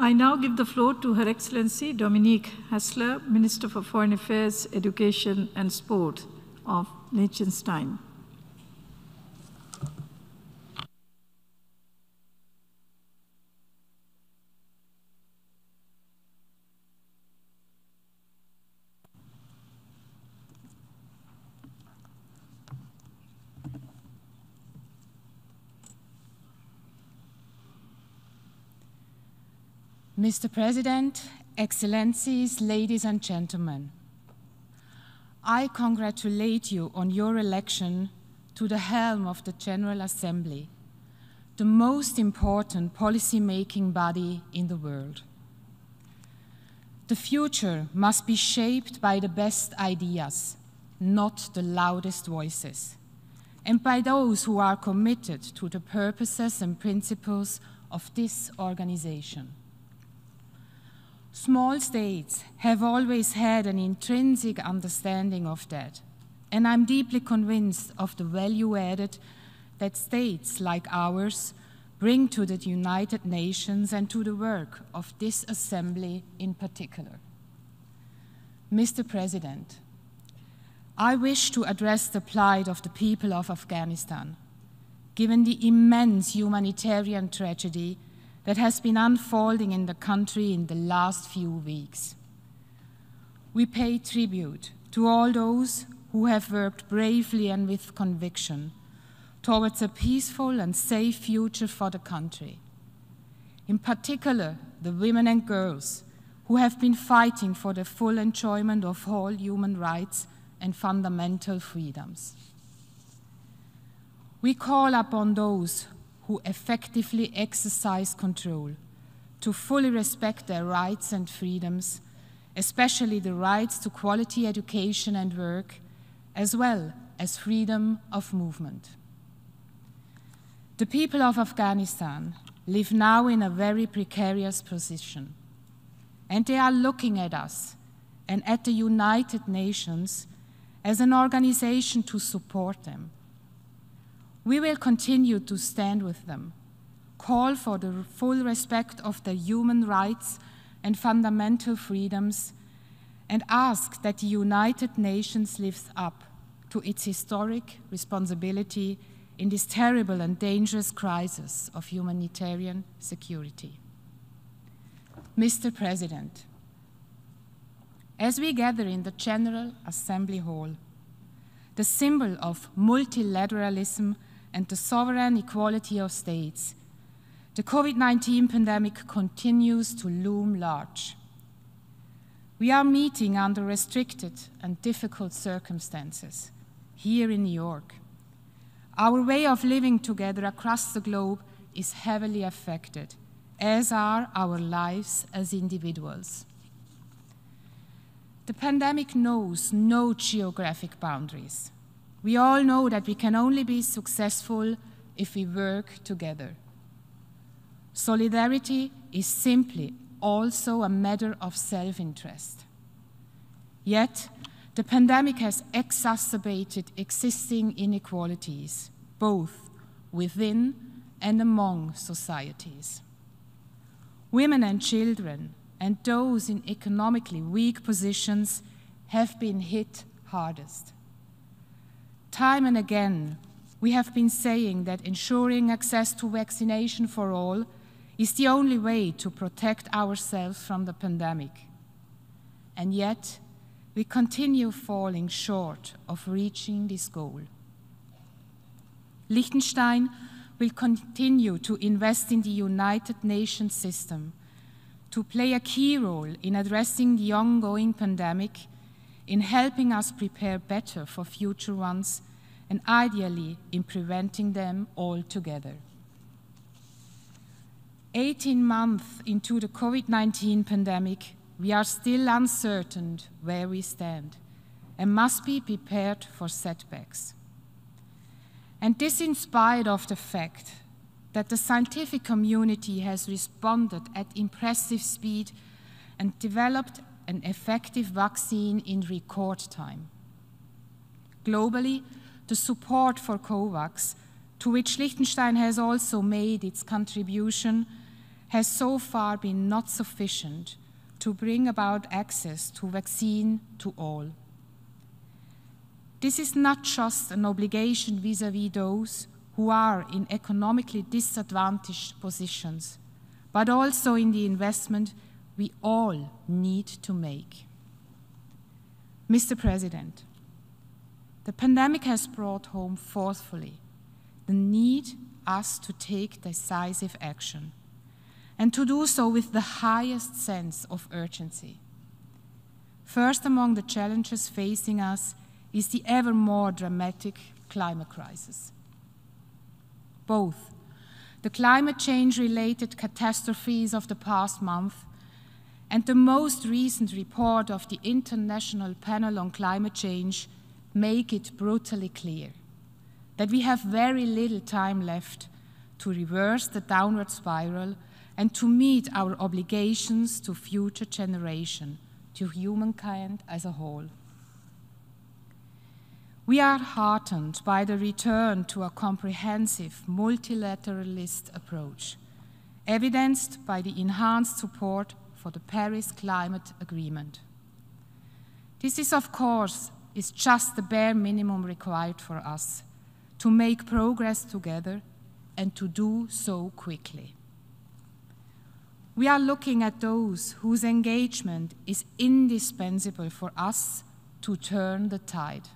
I now give the floor to Her Excellency Dominique Hasler, Minister for Foreign Affairs, Education and Sport of Liechtenstein. Mr. President, Excellencies, ladies and gentlemen, I congratulate you on your election to the helm of the General Assembly, the most important policy-making body in the world. The future must be shaped by the best ideas, not the loudest voices, and by those who are committed to the purposes and principles of this organization. Small states have always had an intrinsic understanding of that, and I'm deeply convinced of the value added that states like ours bring to the United Nations and to the work of this assembly in particular. Mr. President, I wish to address the plight of the people of Afghanistan, given the immense humanitarian tragedy that has been unfolding in the country in the last few weeks. We pay tribute to all those who have worked bravely and with conviction towards a peaceful and safe future for the country. In particular, the women and girls who have been fighting for the full enjoyment of all human rights and fundamental freedoms. We call upon those who effectively exercise control, to fully respect their rights and freedoms, especially the rights to quality education and work, as well as freedom of movement. The people of Afghanistan live now in a very precarious position, and they are looking at us and at the United Nations as an organization to support them we will continue to stand with them, call for the full respect of their human rights and fundamental freedoms, and ask that the United Nations lives up to its historic responsibility in this terrible and dangerous crisis of humanitarian security. Mr. President, as we gather in the General Assembly Hall, the symbol of multilateralism and the sovereign equality of states, the COVID 19 pandemic continues to loom large. We are meeting under restricted and difficult circumstances here in New York. Our way of living together across the globe is heavily affected, as are our lives as individuals. The pandemic knows no geographic boundaries. We all know that we can only be successful if we work together. Solidarity is simply also a matter of self interest. Yet, the pandemic has exacerbated existing inequalities, both within and among societies. Women and children, and those in economically weak positions, have been hit hardest. Time and again, we have been saying that ensuring access to vaccination for all is the only way to protect ourselves from the pandemic. And yet, we continue falling short of reaching this goal. Liechtenstein will continue to invest in the United Nations system to play a key role in addressing the ongoing pandemic in helping us prepare better for future ones, and ideally in preventing them altogether. 18 months into the COVID 19 pandemic, we are still uncertain where we stand and must be prepared for setbacks. And this in spite of the fact that the scientific community has responded at impressive speed and developed an effective vaccine in record time. Globally, the support for COVAX, to which Liechtenstein has also made its contribution, has so far been not sufficient to bring about access to vaccine to all. This is not just an obligation vis a vis those who are in economically disadvantaged positions, but also in the investment we all need to make. Mr. President, the pandemic has brought home forcefully the need us to take decisive action and to do so with the highest sense of urgency. First among the challenges facing us is the ever more dramatic climate crisis. Both the climate change related catastrophes of the past month and the most recent report of the International Panel on Climate Change make it brutally clear that we have very little time left to reverse the downward spiral and to meet our obligations to future generations, to humankind as a whole. We are heartened by the return to a comprehensive multilateralist approach, evidenced by the enhanced support for the Paris Climate Agreement. This is, of course, is just the bare minimum required for us to make progress together and to do so quickly. We are looking at those whose engagement is indispensable for us to turn the tide.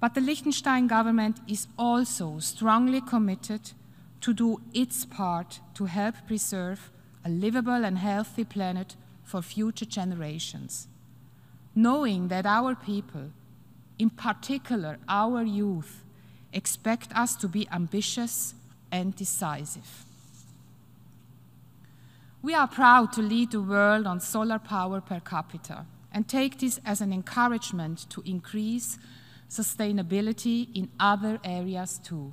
But the Liechtenstein government is also strongly committed to do its part to help preserve a livable and healthy planet for future generations, knowing that our people, in particular our youth, expect us to be ambitious and decisive. We are proud to lead the world on solar power per capita and take this as an encouragement to increase sustainability in other areas too.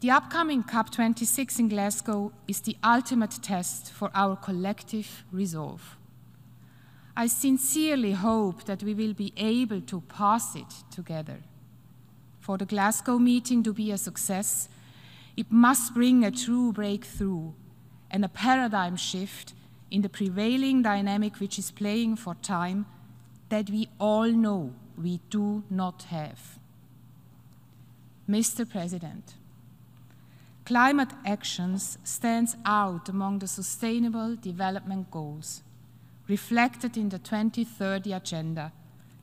The upcoming COP26 in Glasgow is the ultimate test for our collective resolve. I sincerely hope that we will be able to pass it together. For the Glasgow meeting to be a success, it must bring a true breakthrough and a paradigm shift in the prevailing dynamic which is playing for time that we all know we do not have. Mr. President, climate actions stands out among the sustainable development goals reflected in the 2030 agenda,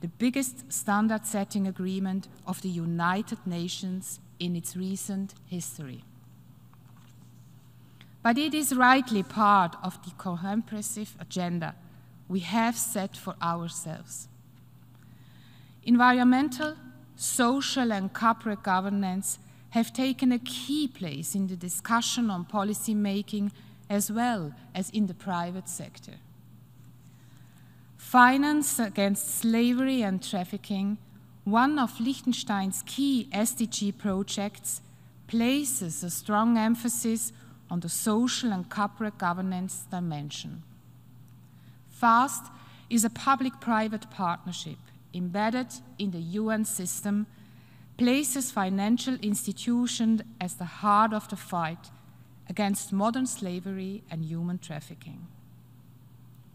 the biggest standard setting agreement of the United Nations in its recent history. But it is rightly part of the comprehensive agenda we have set for ourselves. Environmental, social, and corporate governance have taken a key place in the discussion on policy making as well as in the private sector. Finance against slavery and trafficking, one of Liechtenstein's key SDG projects, places a strong emphasis on the social and corporate governance dimension. FAST is a public private partnership embedded in the UN system, places financial institutions as the heart of the fight against modern slavery and human trafficking.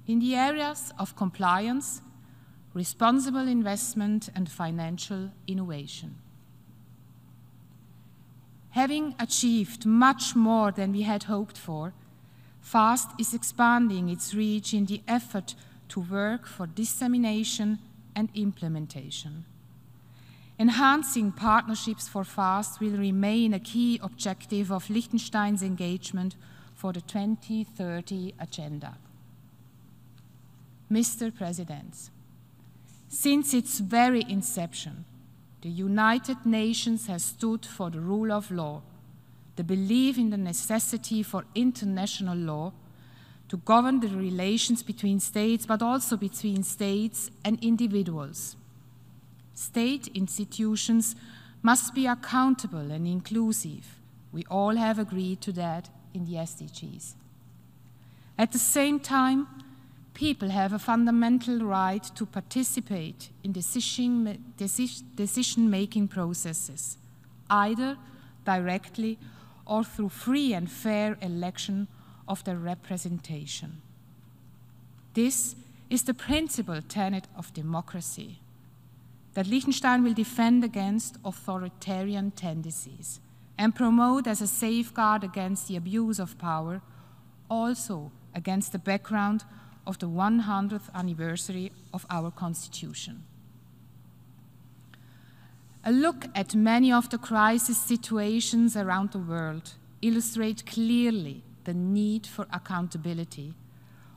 In the areas of compliance, responsible investment, and financial innovation. Having achieved much more than we had hoped for, FAST is expanding its reach in the effort to work for dissemination and implementation. Enhancing partnerships for FAST will remain a key objective of Liechtenstein's engagement for the 2030 agenda. Mr. President, since its very inception, the United Nations has stood for the rule of law, the belief in the necessity for international law, to govern the relations between states, but also between states and individuals. State institutions must be accountable and inclusive. We all have agreed to that in the SDGs. At the same time, people have a fundamental right to participate in decision, decision making processes, either directly or through free and fair election of their representation. This is the principal tenet of democracy that Liechtenstein will defend against authoritarian tendencies and promote as a safeguard against the abuse of power, also against the background of the 100th anniversary of our Constitution. A look at many of the crisis situations around the world illustrate clearly the need for accountability,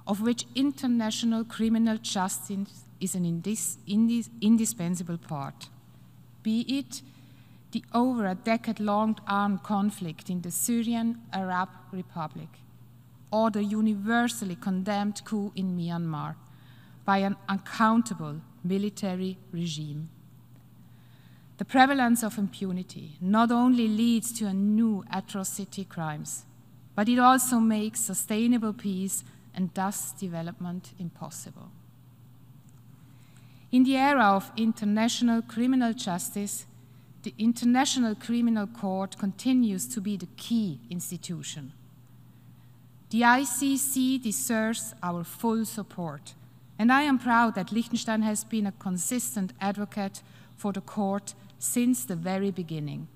of which international criminal justice is an indis indis indispensable part. Be it the over a decade long armed conflict in the Syrian Arab Republic, or the universally condemned coup in Myanmar by an uncountable military regime. The prevalence of impunity not only leads to new atrocity crimes, but it also makes sustainable peace and thus development impossible. In the era of international criminal justice, the International Criminal Court continues to be the key institution. The ICC deserves our full support, and I am proud that Liechtenstein has been a consistent advocate for the court since the very beginning.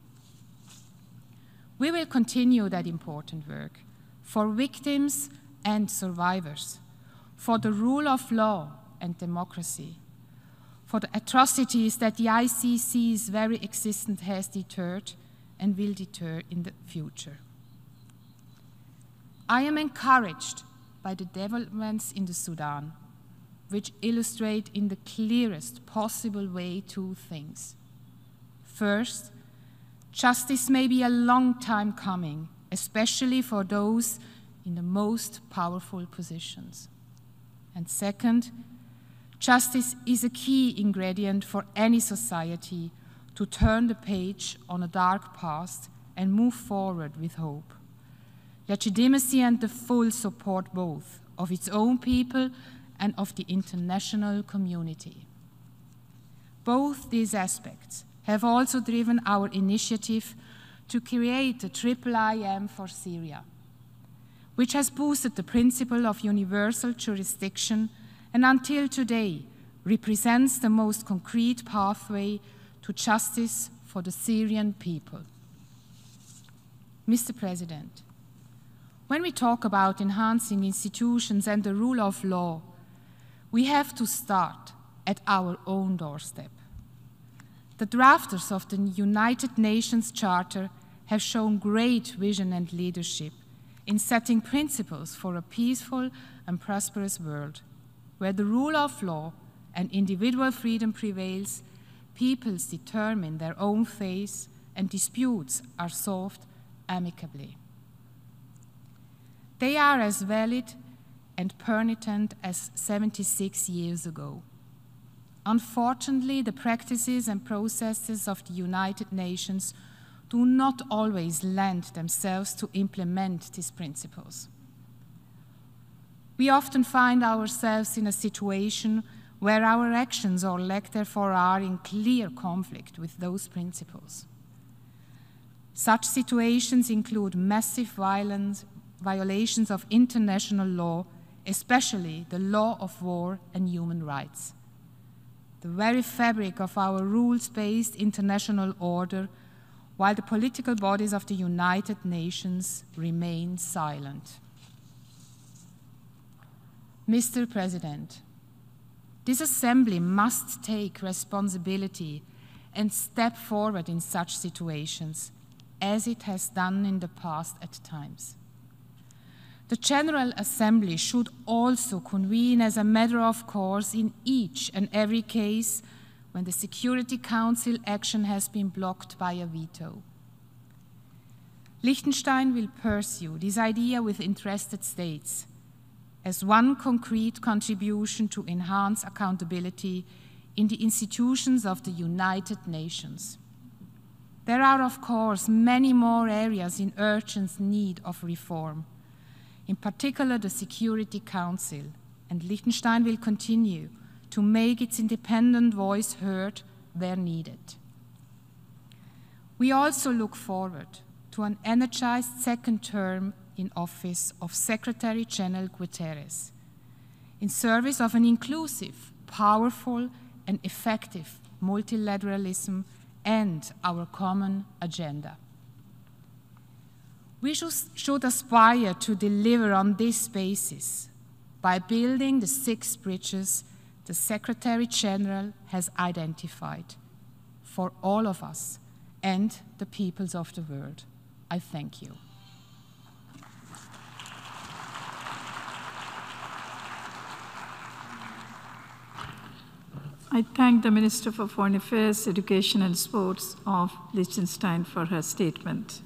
We will continue that important work for victims and survivors, for the rule of law and democracy, for the atrocities that the ICC's very existence has deterred and will deter in the future. I am encouraged by the developments in the Sudan, which illustrate in the clearest possible way two things. First, justice may be a long time coming, especially for those in the most powerful positions. And second, justice is a key ingredient for any society to turn the page on a dark past and move forward with hope. Legitimacy and the full support both of its own people and of the international community. Both these aspects have also driven our initiative to create a triple IM for Syria, which has boosted the principle of universal jurisdiction and until today represents the most concrete pathway to justice for the Syrian people. Mr. President, when we talk about enhancing institutions and the rule of law, we have to start at our own doorstep. The drafters of the United Nations Charter have shown great vision and leadership in setting principles for a peaceful and prosperous world, where the rule of law and individual freedom prevails, peoples determine their own fate, and disputes are solved amicably. They are as valid and pertinent as 76 years ago. Unfortunately, the practices and processes of the United Nations do not always lend themselves to implement these principles. We often find ourselves in a situation where our actions or lack therefore are in clear conflict with those principles. Such situations include massive violence, violations of international law, especially the law of war and human rights the very fabric of our rules based international order, while the political bodies of the United Nations remain silent. Mr. President, this Assembly must take responsibility and step forward in such situations, as it has done in the past at times. The General Assembly should also convene as a matter of course in each and every case when the Security Council action has been blocked by a veto. Liechtenstein will pursue this idea with interested states as one concrete contribution to enhance accountability in the institutions of the United Nations. There are, of course, many more areas in urgent need of reform in particular the Security Council, and Liechtenstein will continue to make its independent voice heard where needed. We also look forward to an energized second term in office of Secretary General Guterres in service of an inclusive, powerful, and effective multilateralism and our common agenda. We should aspire to deliver on this basis by building the six bridges the Secretary General has identified for all of us and the peoples of the world. I thank you. I thank the Minister for Foreign Affairs, Education and Sports of Liechtenstein for her statement.